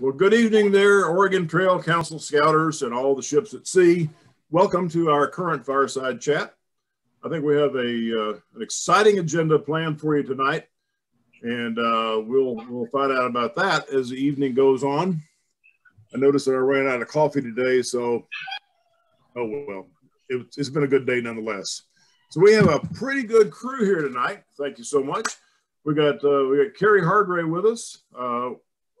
Well, good evening there, Oregon Trail Council Scouters and all the ships at sea. Welcome to our current fireside chat. I think we have a uh, an exciting agenda planned for you tonight, and uh, we'll we'll find out about that as the evening goes on. I noticed that I ran out of coffee today, so oh well, it, it's been a good day nonetheless. So we have a pretty good crew here tonight. Thank you so much. We got uh, we got Carrie Hardray with us.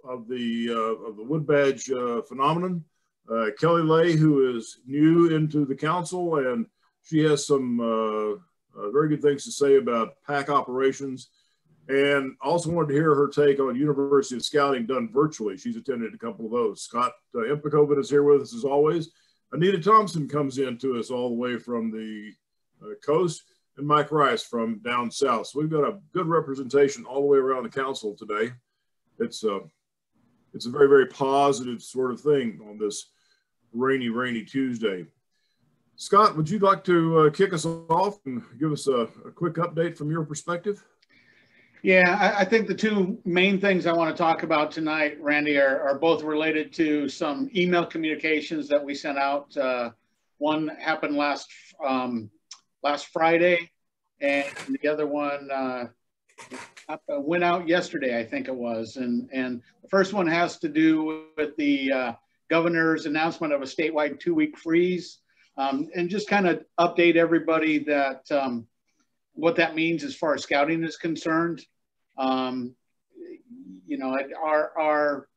Uh, of the uh, of the wood badge uh, phenomenon. Uh, Kelly Lay, who is new into the council, and she has some very good things to say about pack operations. And also wanted to hear her take on University of Scouting done virtually. She's attended a couple of those. Scott uh, is here with us as always. Anita Thompson comes in to us all the way from the uh, coast, and Mike Rice from down south. So we've got a good representation all the way around the council today. It's uh, it's a very, very positive sort of thing on this rainy, rainy Tuesday. Scott, would you like to uh, kick us off and give us a, a quick update from your perspective? Yeah, I, I, think the two main things I want to talk about tonight, Randy, are, are both related to some email communications that we sent out. Uh, one happened last um, last Friday, and the other one uh, went out yesterday, I think it was, and and the first one has to do with the uh, governor's announcement of a statewide two-week freeze, um, and just kind of update everybody that um, what that means as far as scouting is concerned. Um, you know, our our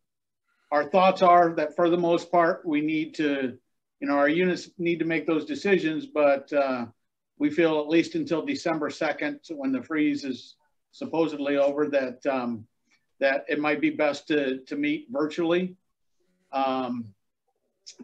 our thoughts are that for the most part, we need to, you know, our units need to make those decisions, but uh, we feel at least until December 2nd, when the freeze is supposedly over that um, that it might be best to, to meet virtually. Um,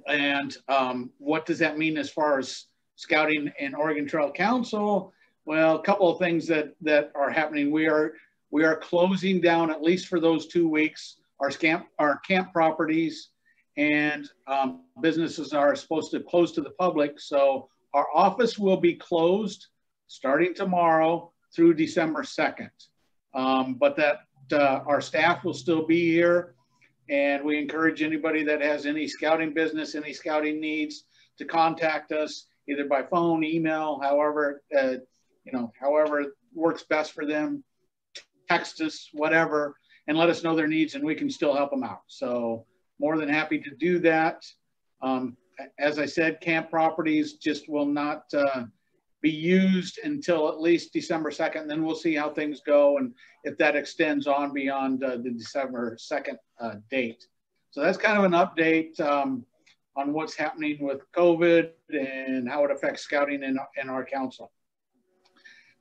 and um, what does that mean as far as scouting and Oregon Trail Council? Well, a couple of things that, that are happening. We are, we are closing down, at least for those two weeks, our, camp, our camp properties and um, businesses are supposed to close to the public. So our office will be closed starting tomorrow through December 2nd. Um, but that uh, our staff will still be here and we encourage anybody that has any scouting business, any scouting needs to contact us either by phone, email, however, uh, you know, however works best for them, text us, whatever, and let us know their needs and we can still help them out. So more than happy to do that. Um, as I said, camp properties just will not, uh, be used until at least December 2nd. Then we'll see how things go and if that extends on beyond uh, the December 2nd uh, date. So that's kind of an update um, on what's happening with COVID and how it affects scouting in, in our council.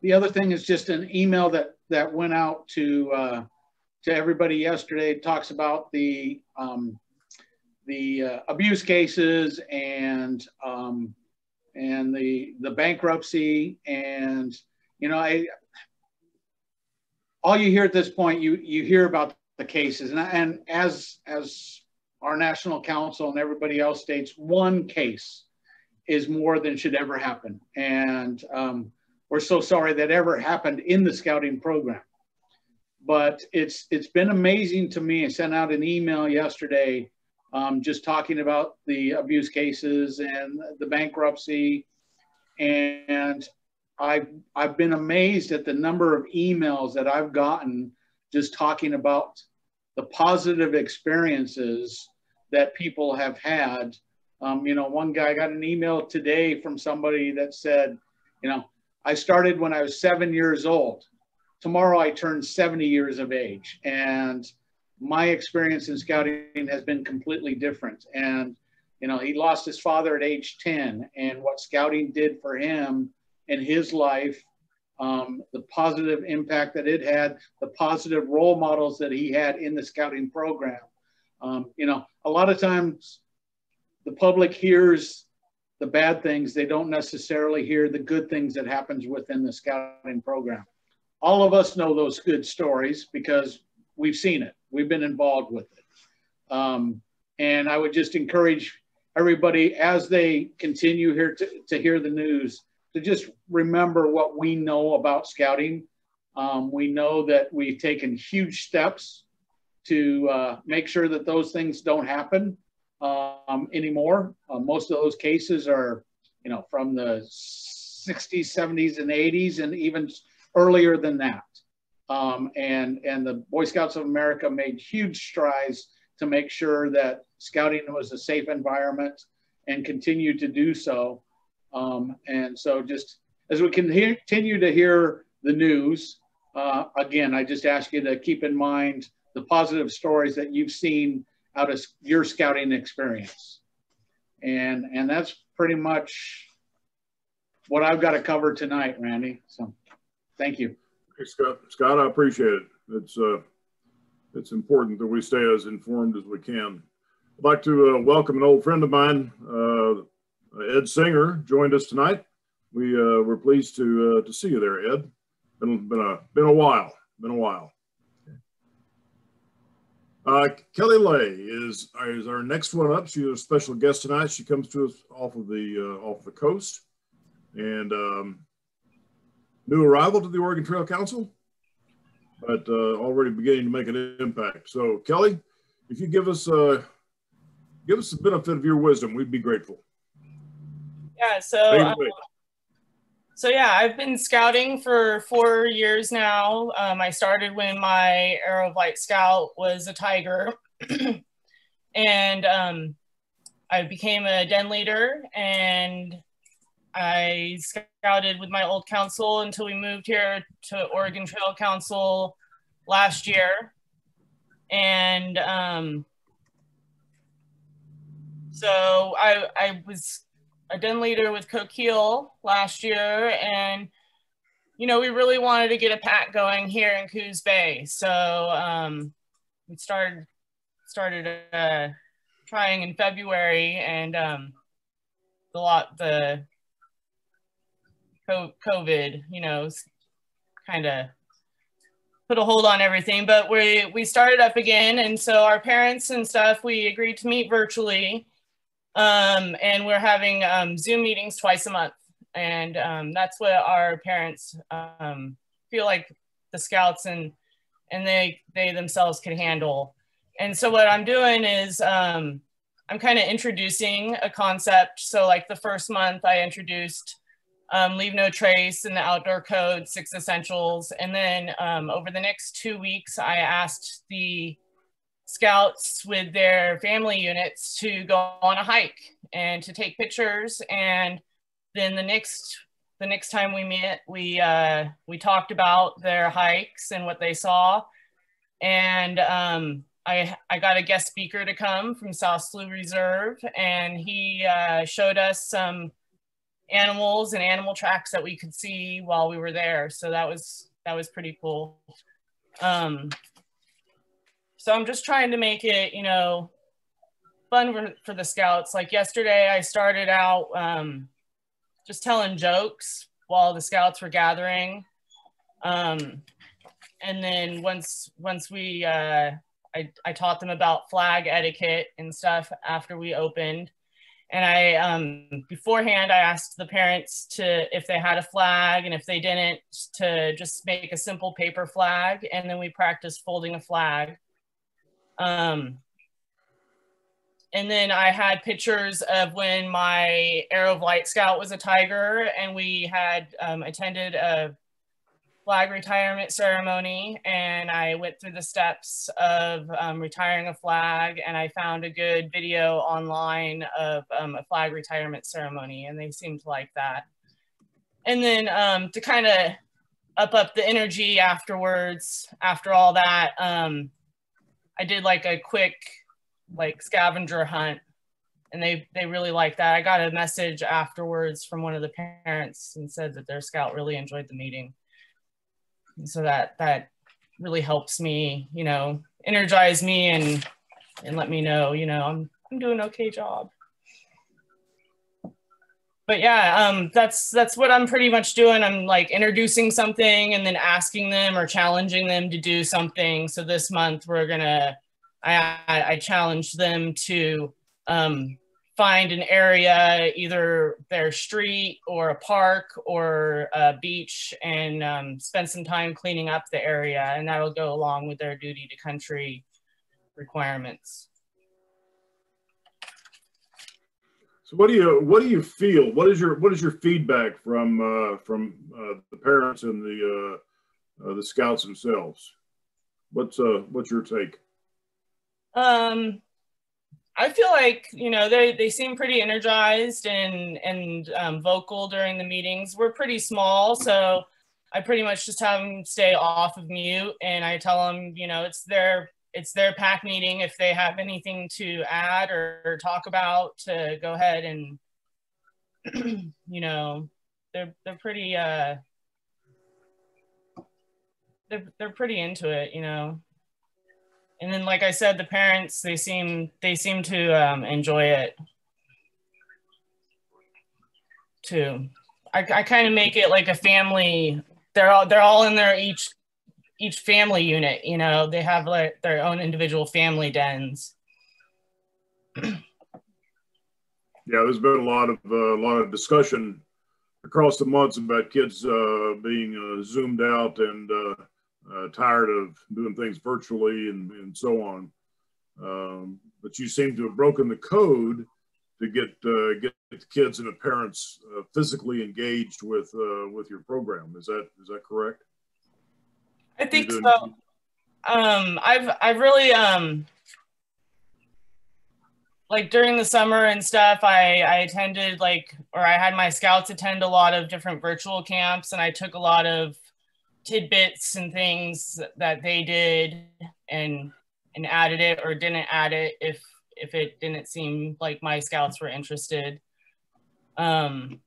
The other thing is just an email that, that went out to, uh, to everybody yesterday. It talks about the, um, the uh, abuse cases and um, and the the bankruptcy and you know I all you hear at this point you you hear about the cases. And, and as as our national council and everybody else states one case is more than should ever happen. And um, we're so sorry that ever happened in the scouting program. But it's it's been amazing to me. I sent out an email yesterday um, just talking about the abuse cases and the bankruptcy. And I've, I've been amazed at the number of emails that I've gotten just talking about the positive experiences that people have had. Um, you know, one guy got an email today from somebody that said, you know, I started when I was seven years old. Tomorrow I turn 70 years of age. And my experience in scouting has been completely different. And, you know, he lost his father at age 10 and what scouting did for him in his life, um, the positive impact that it had, the positive role models that he had in the scouting program. Um, you know, a lot of times the public hears the bad things. They don't necessarily hear the good things that happens within the scouting program. All of us know those good stories because we've seen it. We've been involved with it. Um, and I would just encourage everybody as they continue here to, to hear the news to just remember what we know about scouting. Um, we know that we've taken huge steps to uh, make sure that those things don't happen um, anymore. Uh, most of those cases are, you know, from the 60s, 70s, and 80s, and even earlier than that. Um, and, and the Boy Scouts of America made huge strides to make sure that scouting was a safe environment and continue to do so. Um, and so just as we continue to hear the news, uh, again, I just ask you to keep in mind the positive stories that you've seen out of your scouting experience. And, and that's pretty much what I've got to cover tonight, Randy. So thank you. Hey, Scott, Scott, I appreciate it. It's, uh, it's important that we stay as informed as we can. I'd like to uh, welcome an old friend of mine, uh, Ed Singer, joined us tonight. We uh, we're pleased to uh, to see you there, Ed. Been been a been a while. Been a while. Uh, Kelly Lay is is our next one up. She's a special guest tonight. She comes to us off of the uh, off the coast, and um, new arrival to the Oregon Trail Council, but uh, already beginning to make an impact. So, Kelly, if you give us uh, give us the benefit of your wisdom, we'd be grateful. Yeah. So. Um, so yeah, I've been scouting for four years now. Um, I started when my Arrow of Light Scout was a tiger, and um, I became a den leader, and I scouted with my old council until we moved here to Oregon Trail Council last year, and um, so I I was a den leader with Coquille last year, and you know we really wanted to get a pack going here in Coos Bay, so um, we started started uh, trying in February, and um, the lot the COVID, you know, kind of put a hold on everything. But we we started up again, and so our parents and stuff we agreed to meet virtually um, and we're having um, Zoom meetings twice a month. And um, that's what our parents um, feel like the scouts and, and they, they themselves can handle. And so what I'm doing is um, I'm kind of introducing a concept. So like the first month I introduced um, Leave No Trace and the Outdoor Code, Six Essentials. And then over the next two weeks, I asked the scouts with their family units to go on a hike and to take pictures and then the next the next time we met we uh, we talked about their hikes and what they saw and um, I, I got a guest speaker to come from South Slough Reserve and he uh, showed us some animals and animal tracks that we could see while we were there so that was that was pretty cool um, so I'm just trying to make it, you know, fun for, for the scouts. Like yesterday, I started out um, just telling jokes while the scouts were gathering. Um, and then once once we uh, I, I taught them about flag etiquette and stuff after we opened and i um, beforehand i asked the parents to if they had a flag and if they didn't to just make a simple paper flag and then we practiced folding a flag. Um, and then I had pictures of when my Arrow of Light Scout was a tiger and we had um, attended a flag retirement ceremony and I went through the steps of um, retiring a flag and I found a good video online of um, a flag retirement ceremony and they seemed like that. And then um, to kind of up up the energy afterwards, after all that, um, I did like a quick like scavenger hunt and they they really liked that. I got a message afterwards from one of the parents and said that their scout really enjoyed the meeting. So that that really helps me, you know, energize me and and let me know, you know, I'm I'm doing okay job. But yeah, um, that's that's what I'm pretty much doing. I'm like introducing something and then asking them or challenging them to do something. So this month we're gonna I, I challenged them to um, find an area, either their street or a park or a beach, and um, spend some time cleaning up the area. And that'll go along with their duty to country requirements. So what do you what do you feel? What is your what is your feedback from uh, from uh, the parents and the uh, uh the scouts themselves? What's uh what's your take? Um, I feel like you know they they seem pretty energized and and um, vocal during the meetings. We're pretty small, so I pretty much just have them stay off of mute, and I tell them you know it's their it's their pack meeting. If they have anything to add or, or talk about, to go ahead and you know, they're they're pretty uh they're they're pretty into it, you know. And then, like I said, the parents they seem they seem to um, enjoy it too. I, I kind of make it like a family. They're all they're all in their each each family unit, you know, they have like their own individual family dens. yeah, there's been a lot of uh, a lot of discussion across the months about kids uh, being uh, zoomed out and uh, uh, tired of doing things virtually and, and so on. Um, but you seem to have broken the code to get uh, get the kids and the parents physically engaged with with your program. Is that is that correct? I think so. Um, I've I've really um like during the summer and stuff, I I attended like or I had my scouts attend a lot of different virtual camps, and I took a lot of tidbits and things that they did and and added it or didn't add it if if it didn't seem like my scouts were interested. Um,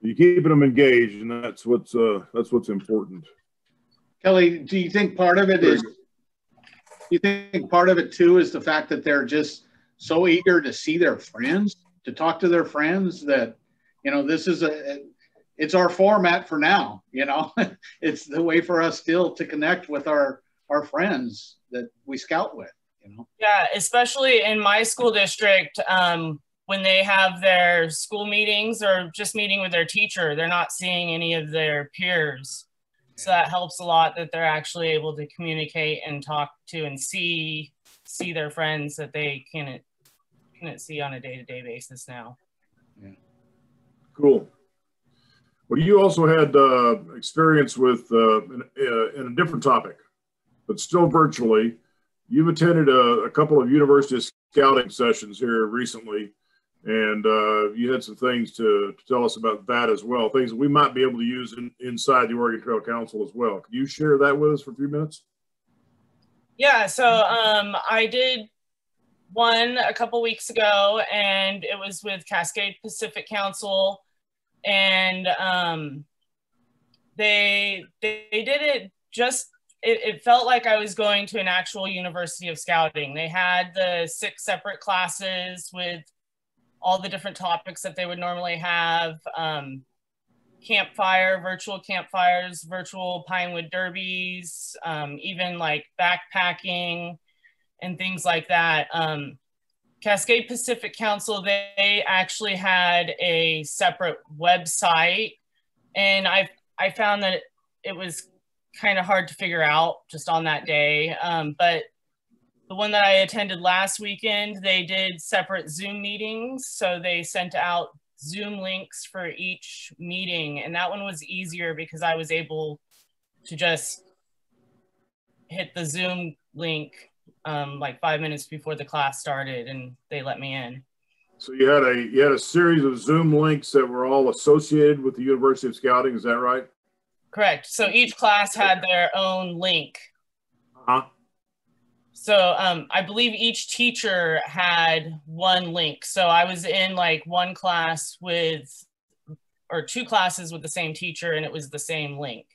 you're keeping them engaged, and that's what's uh, that's what's important. Kelly, do you think part of it is? You think part of it too is the fact that they're just so eager to see their friends, to talk to their friends that, you know, this is a, it's our format for now. You know, it's the way for us still to connect with our our friends that we scout with. You know. Yeah, especially in my school district. Um, when they have their school meetings or just meeting with their teacher, they're not seeing any of their peers. So that helps a lot that they're actually able to communicate and talk to and see see their friends that they can't can't see on a day-to-day basis now. Yeah. Cool. Well, you also had uh, experience with uh, in, uh, in, a different topic, but still virtually. You've attended a, a couple of university scouting sessions here recently and uh, you had some things to, to, tell us about that as well, things that we might be able to use in, inside the Oregon Trail Council as well. Could you share that with us for a few minutes? Yeah, so um, I did one a couple weeks ago, and it was with Cascade Pacific Council, and um, they, they did it just. It, it felt like I was going to an actual University of Scouting. They had the six separate classes with all the different topics that they would normally have um, campfire, virtual campfires, virtual pinewood derbies, um, even like backpacking and things like that. Um, Cascade Pacific Council, they actually had a separate website, and I I found that it, was kind of hard to figure out just on that day. Um, but the one that I attended last weekend, they did separate Zoom meetings. So they sent out Zoom links for each meeting. And that one was easier because I was able to just hit the Zoom link um, like five minutes before the class started and they let me in. So you had a you had a series of Zoom links that were all associated with the University of Scouting, is that right? Correct. So each class had their own link. Uh-huh. So um, I believe each teacher had one link. So I was in like one class with, or two classes with the same teacher, and it was the same link.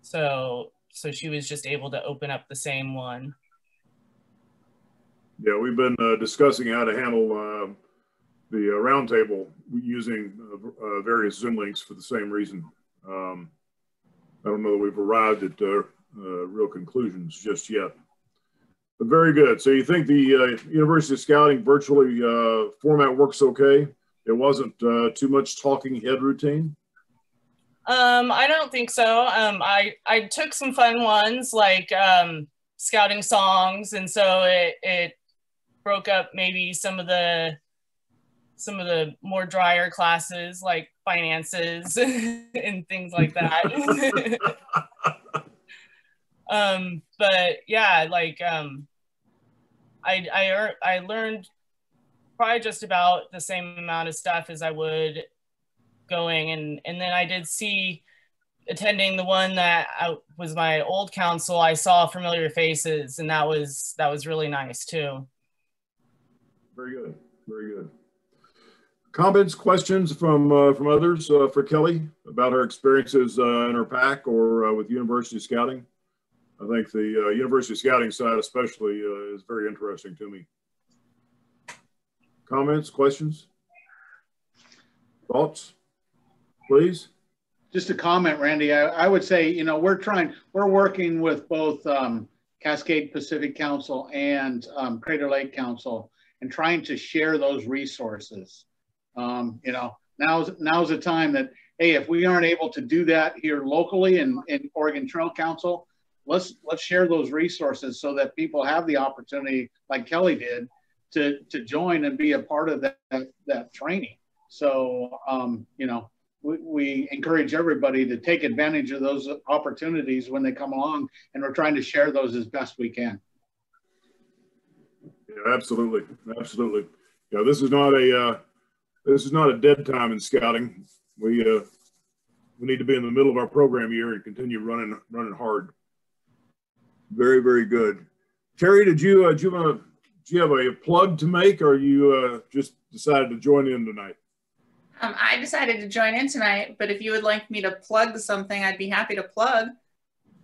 So so she was just able to open up the same one. Yeah, we've been uh, discussing how to handle uh, the uh, roundtable using uh, uh, various Zoom links for the same reason. Um, I don't know that we've arrived at uh, real conclusions just yet. Very good. So you think the University of Scouting virtually format works okay? It wasn't too much talking head routine? Um, I don't think so. Um, I I took some fun ones like um, scouting songs, and so it it broke up maybe some of the some of the more drier classes like finances and things like that. um, but yeah, like um, I I I learned probably just about the same amount of stuff as I would going and and then I did see attending the one that I, was my old council I saw familiar faces and that was that was really nice too. Very good. Very good. Comments, questions from uh, from others uh, for Kelly about her experiences uh, in her pack or uh, with University Scouting? I think the uh, University Scouting side especially uh, is very interesting to me. Comments, questions, thoughts? please? Just a comment, Randy. I, I, would say, you know, we're trying, we're working with both um, Cascade Pacific Council and um, Crater Lake Council and trying to share those resources. Um, you know, now's now's the time that hey, if we aren't able to do that here locally in, in Oregon Trail Council, let's let's share those resources so that people have the opportunity, like Kelly did, to to join and be a part of that that, that training. So um, you know, we, we encourage everybody to take advantage of those opportunities when they come along, and we're trying to share those as best we can. Yeah, absolutely, absolutely. Yeah, this is not a uh, this is not a dead time in scouting. We uh, we need to be in the middle of our program year and continue running running hard. Very very good. Terry, did you uh, do you want to do you have a plug to make, or you uh, just decided to join in tonight? Um, I decided to join in tonight, but if you would like me to plug something, I'd be happy to plug.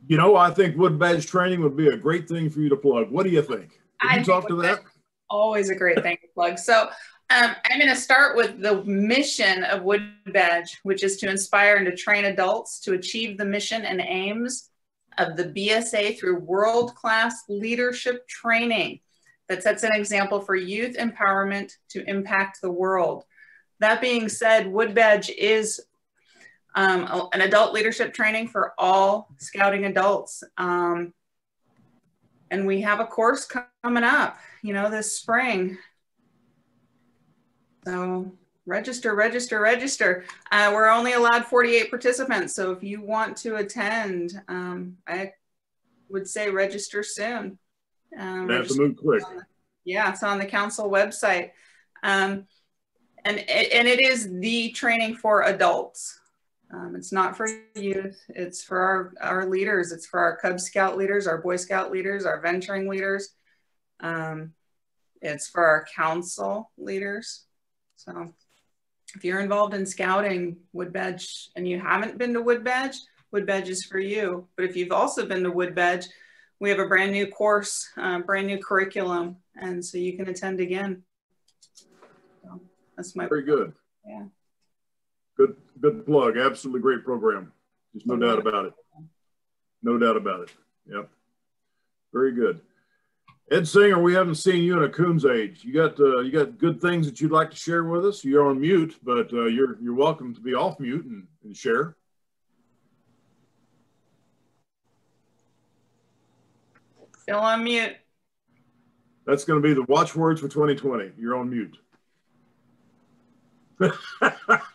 You know, I think wood badge training would be a great thing for you to plug. What do you think? You talk to that? Always a great thing to plug. So um, I'm going to start with the mission of Wood Badge, which is to inspire and to train adults to achieve the mission and aims of the BSA through world-class leadership training that sets an example for youth empowerment to impact the world. That being said, Wood Badge is um, an adult leadership training for all scouting adults. Um, and we have a course coming up, you know, this spring. So register, register, register. Uh, we're only allowed 48 participants. So if you want to attend, um, I would say register soon. Um, to move quick. yeah, it's on the council website. Um, and and it is the training for adults. Um, it's not for youth. It's for our, our leaders. It's for our Cub Scout leaders, our Boy Scout leaders, our venturing leaders. Um, it's for our council leaders. So if you're involved in scouting Wood Badge and you haven't been to Wood Badge, Wood Badge is for you. But if you've also been to Wood Badge, we have a brand new course, uh, brand new curriculum, and so you can attend again. That's my very good. Yeah. Good, good plug. Absolutely great program. There's no doubt about it. No doubt about it. Yep. Very good. Ed Singer, we haven't seen you in a coon's age. You got uh, you got good things that you'd like to share with us. You're on mute, but uh, you're you're welcome to be off mute and, and share. Still on mute. That's going to be the watchwords for 2020. You're on mute.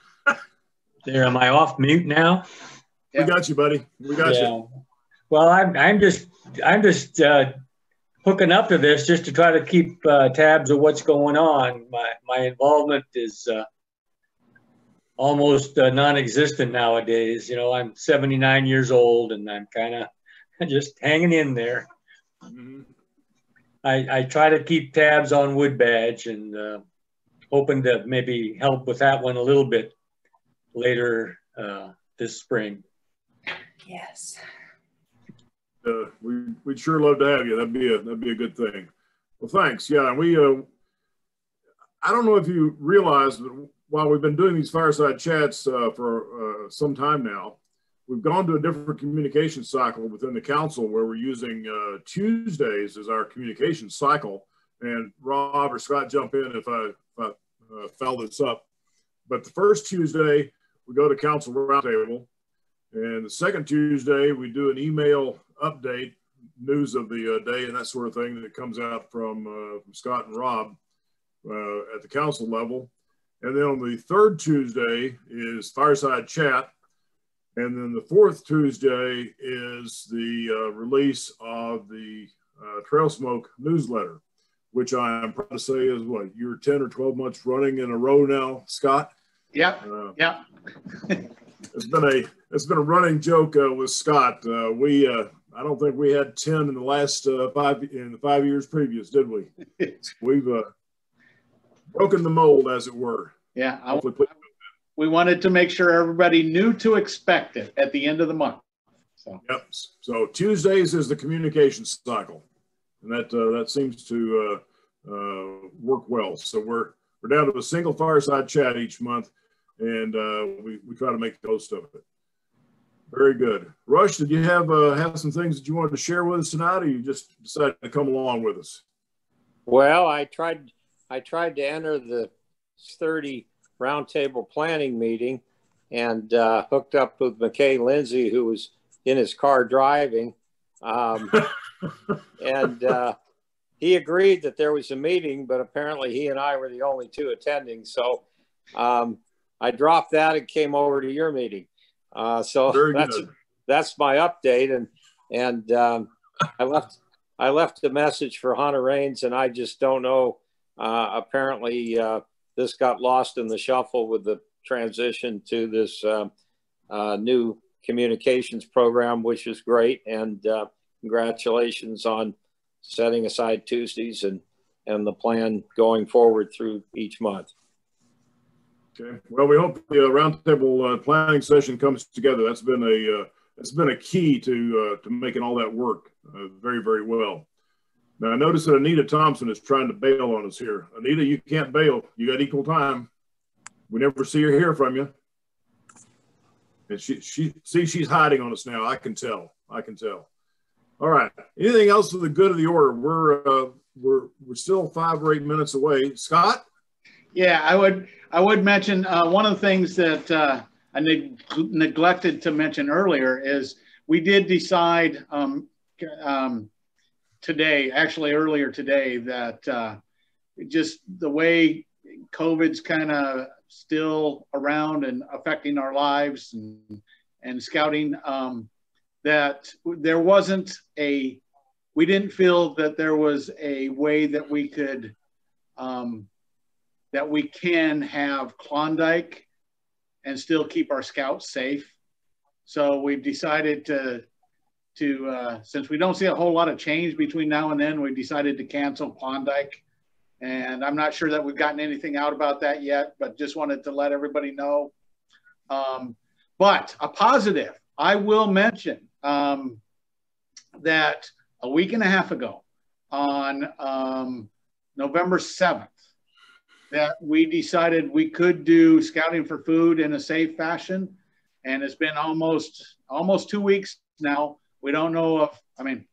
there, am I off mute now? We got you, buddy. We got yeah. you. Well, I'm, I'm just, I'm just uh, hooking up to this just to try to keep uh, tabs of what's going on. My, my involvement is uh, almost uh, non-existent nowadays. You know, I'm 79 years old and I'm kind of just hanging in there. Mm-hmm. I, I try to keep tabs on Wood Badge and uh, hoping to maybe help with that one a little bit later uh, this spring. Yes. Uh, we, we'd sure love to have you. That'd be a, that'd be a good thing. Well, thanks. Yeah. We, uh, I don't know if you realize that while we've been doing these fireside chats uh, for uh, some time now, we've gone to a different communication cycle within the council where we're using uh, Tuesdays as our communication cycle. And Rob or Scott, jump in if I uh, uh, foul this up. But the first Tuesday, we go to council roundtable. And the second Tuesday, we do an email update, news of the uh, day and that sort of thing that comes out from, uh, from Scott and Rob uh, at the council level. And then on the third Tuesday is fireside chat. And then the fourth Tuesday is the uh, release of the uh, Trail Smoke newsletter, which I'm proud to say is what, you're 10 or 12 months running in a row now, Scott? Yep, Uh, yep. it's been a it's been a running joke uh, with Scott. Uh, we uh, I don't think we had ten in the last uh, five in the five years previous, did we? We've uh, broken the mold, as it were. Yeah, I, we wanted to make sure everybody knew to expect it at the end of the month. So, Yep. So Tuesdays is the communication cycle, and that uh, that seems to uh, uh, work well. So we're we're down to a single fireside chat each month, and uh, we we try to make the most of it. Very good. Rush, did you have uh, have some things that you wanted to share with us tonight, or you just decided to come along with us? Well, I tried. I tried to enter the sturdy roundtable planning meeting, and uh, hooked up with McKay Lindsay, who was in his car driving, um, and uh, he agreed that there was a meeting, but apparently he and I were the only two attending. So um, I dropped that and came over to your meeting. Uh, so Very that's good. that's my update, and and um, I left I left a message for Hunter Rains, and I just don't know. Uh, apparently, uh, this got lost in the shuffle with the transition to this uh, uh, new communications program, which is great. And uh, congratulations on setting aside Tuesdays and and the plan going forward through each month. Okay. Well, we hope the uh, roundtable uh, planning session comes together. That's been a uh, that's been a key to uh, to making all that work uh, very very well. Now I notice that Anita Thompson is trying to bail on us here. Anita, you can't bail. You got equal time. We never see or hear from you. And she she see she's hiding on us now. I can tell. I can tell. All right. Anything else for the good of the order? We're uh, we're we're still five or eight minutes away. Scott. Yeah, I would, I would mention, uh, one of the things that, uh, I neg- neglected to mention earlier is we did decide, um, um, today, actually earlier today, that, uh, just the way COVID's kind of still around and affecting our lives and, and scouting, um, that there wasn't a, we didn't feel that there was a way that we could, um, that we can have Klondike and still keep our scouts safe. So we've decided to, to uh, since we don't see a whole lot of change between now and then, we've decided to cancel Klondike. And I'm not sure that we've gotten anything out about that yet, but just wanted to let everybody know. Um, but a positive, I will mention um, that a week and a half ago on um, November 7th, that we decided we could do scouting for food in a safe fashion. And it's been almost almost two weeks now. We don't know if I mean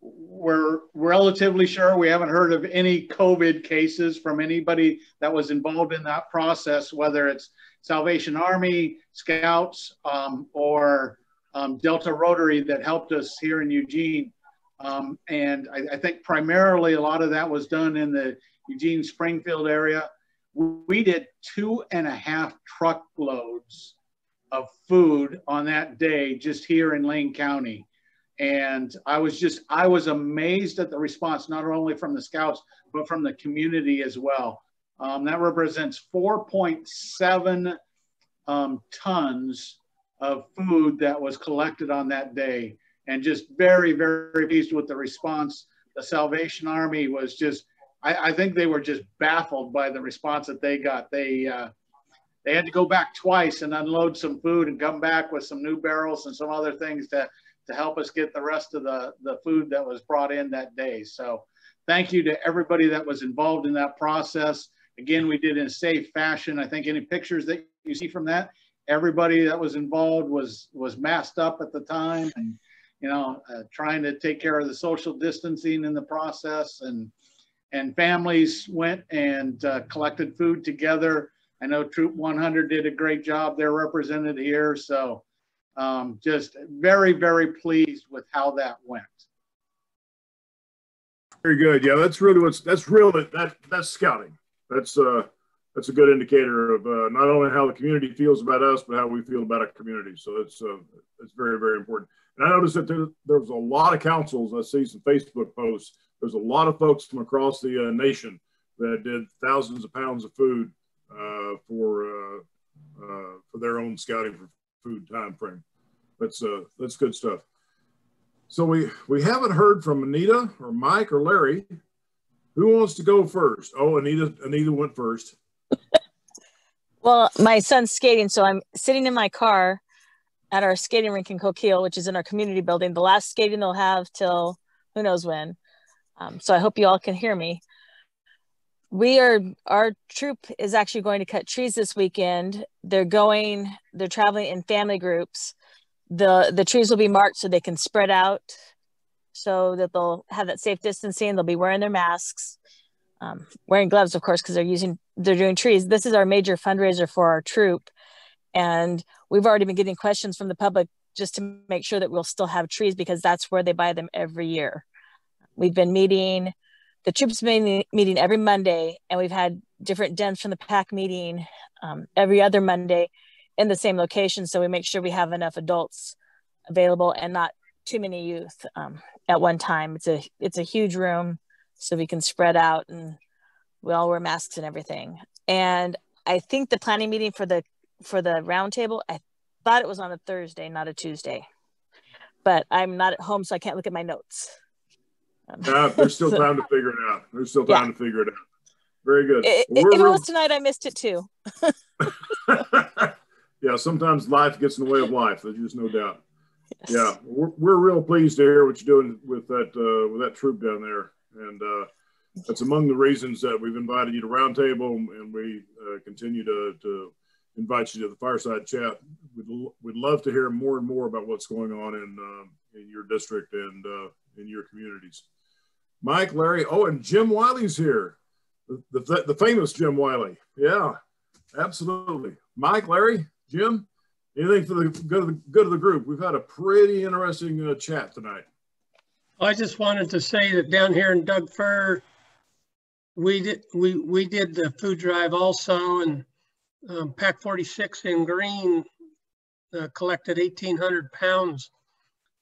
we're relatively sure we haven't heard of any COVID cases from anybody that was involved in that process, whether it's Salvation Army, Scouts, um, or um, Delta Rotary that helped us here in Eugene. Um, and I, I think primarily a lot of that was done in the Eugene Springfield area. We did two and a half truckloads of food on that day just here in Lane County. And I was just, I was amazed at the response, not only from the scouts, but from the community as well. Um, that represents 4.7 um, tons of food that was collected on that day. And just very, very pleased with the response. The Salvation Army was just, I, I think they were just baffled by the response that they got. They, uh, they had to go back twice and unload some food and come back with some new barrels and some other things to, to help us get the rest of the, the food that was brought in that day. So thank you to everybody that was involved in that process. Again, we did in a safe fashion. I think any pictures that you see from that, everybody that was involved was, was masked up at the time and, you know, uh, trying to take care of the social distancing in the process and, and families went and uh, collected food together. I know Troop 100 did a great job. They're represented here. So Um, just very, very pleased with how that went. Very good. Yeah, that's really what's that's really that that's scouting. That's uh that's a good indicator of uh, not only how the community feels about us, but how we feel about our community. So it's uh, it's very very important. And I noticed that there, was a lot of councils. I see some Facebook posts. There's a lot of folks from across the uh, nation that did thousands of pounds of food uh, for uh, uh, for their own scouting for food time frame. That's uh, that's good stuff. So we we haven't heard from Anita or Mike or Larry. Who wants to go first? Oh, Anita Anita went first. well, my son's skating, so I'm sitting in my car at our skating rink in Coquille, which is in our community building. The last skating they'll have till who knows when. Um, so I hope you all can hear me. We are our troop is actually going to cut trees this weekend. They're going they're traveling in family groups. The the trees will be marked so they can spread out so that they'll have that safe distancing. They'll be wearing their masks um, wearing gloves of course because they're using they're doing trees. This is our major fundraiser for our troop and we've already been getting questions from the public just to make sure that we'll still have trees because that's where they buy them every year we've been meeting the troops meeting, every Monday, and we've had different dens from the pack meeting um, every other Monday in the same location. So we make sure we have enough adults available and not too many youth um, at one time. It's a it's a huge room, so we can spread out and we all wear masks and everything. And I think the planning meeting for the for the roundtable, I thought it was on a Thursday, not a Tuesday. But I'm not at home, so I can't look at my notes. Uh, there's still time to figure it out. There's still time yeah. to figure it out. Very good. It, if it was tonight, I missed it too. yeah, sometimes life gets in the way of life. There's just no doubt. Yes. Yeah, we're, we're real pleased to hear what you're doing with that uh, with that troop down there, and uh, that's among the reasons that we've invited you to Roundtable, and we uh, continue to, to invite you to the fireside chat. We'd, we'd love to hear more and more about what's going on in um, in your district and uh, in your communities. Mike, Larry, oh, and Jim Wiley's here, the, the, the famous Jim Wiley. Yeah, absolutely. Mike, Larry, Jim, anything for the good of the, good of the group? We've had a pretty interesting uh, chat tonight. I just wanted to say that down here in Doug Fir, we did we we did the food drive also, and um, Pack 46 in Green uh, collected 1,800 pounds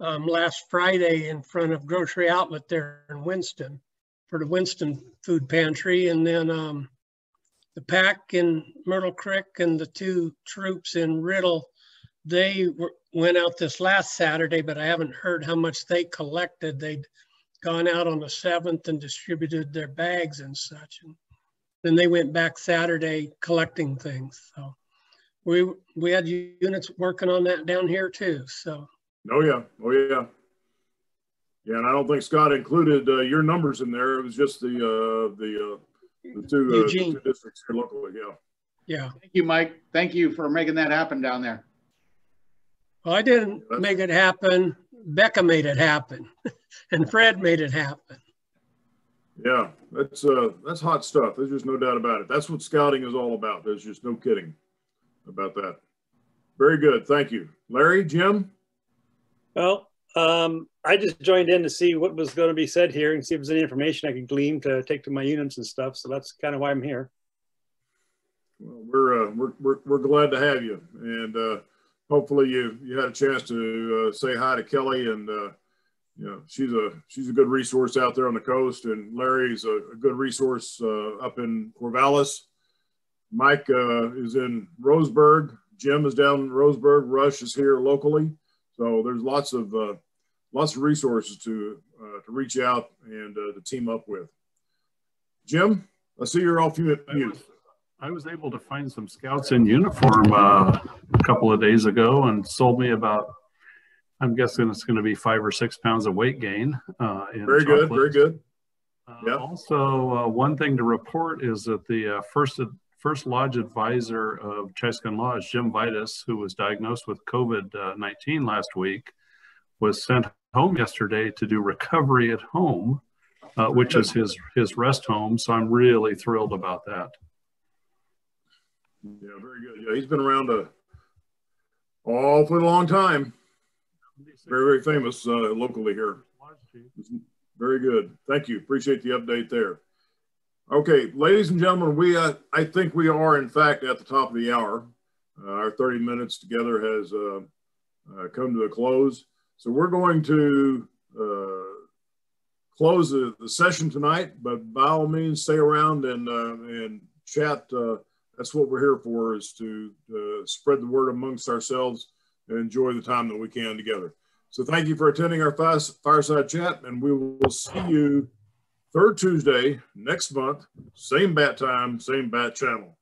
um, last Friday in front of Grocery Outlet there in Winston for the Winston Food Pantry. And then um, the pack in Myrtle Creek and the two troops in Riddle, they were, went out this last Saturday, but I haven't heard how much they collected. They'd gone out on the 7th and distributed their bags and such. And then they went back Saturday collecting things. So we, we had units working on that down here too. So Oh yeah, oh yeah, yeah. And I don't think Scott included uh, your numbers in there. It was just the uh, the uh, the two, uh, the two districts here locally. Yeah. Yeah. Thank you, Mike. Thank you for making that happen down there. Well, I didn't make it happen. Becca made it happen, and Fred made it happen. Yeah, that's uh, that's hot stuff. There's just no doubt about it. That's what scouting is all about. There's just no kidding about that. Very good. Thank you, Larry, Jim. Well, um, I just joined in to see what was going to be said here and see if there's any information I could glean to take to my units and stuff. So that's kind of why I'm here. Well, we're, uh, we're, we're, we're glad to have you. And uh, hopefully you, you had a chance to uh, say hi to Kelly and, know, she's a, she's a good resource out there on the coast and Larry's a, a good resource uh, up in Corvallis. Mike uh, is in Roseburg. Jim is down in Roseburg. Rush is here locally. So there's lots of uh, lots of resources to uh, to reach out and uh, to team up with. Jim, I see you're off mute. I was able to find some scouts in uniform uh, a couple of days ago and sold me about. I'm guessing it's going to be five or six pounds of weight gain. Uh, very good, very good. Uh, yeah. Also, one thing to report is that the first first lodge advisor of Tsisqan Lodge, Jim Vitus, who was diagnosed with COVID 19 last week, was sent home yesterday to do recovery at home, uh, which is his, his rest home. So I'm really thrilled about that. Yeah, very good. Yeah, he's been around a, awfully long time. Very, very famous uh, locally here. Very good. Thank you. Appreciate the update there. Okay, ladies and gentlemen, we uh, I think we are in fact at the top of the hour. Uh, our 30 minutes together has uh, uh come to a close. So we're going to uh, close the, the, session tonight, but by all means, stay around and and chat. that's what we're here for: is to spread the word amongst ourselves and enjoy the time that we can together. So thank you for attending our fireside chat, and we will see you third Tuesday next month, same bat time, same bat channel.